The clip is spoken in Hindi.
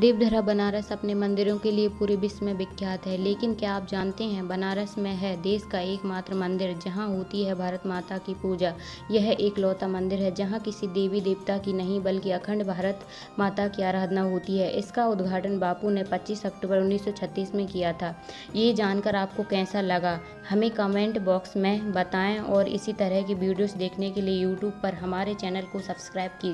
देवधरा बनारस अपने मंदिरों के लिए पूरे विश्व में विख्यात है। लेकिन क्या आप जानते हैं, बनारस में है, देश का एकमात्र मंदिर जहाँ होती है भारत माता की पूजा। यह एक लौता मंदिर है जहाँ किसी देवी देवता की नहीं, बल्कि अखंड भारत माता की आराधना होती है। इसका उद्घाटन बापू ने 25 अक्टूबर 1936 में किया था। ये जानकर आपको कैसा लगा? हमें कमेंट बॉक्स में बताएँ और इसी तरह की वीडियोज़ देखने के लिए यूट्यूब पर हमारे चैनल को सब्सक्राइब कीजिए।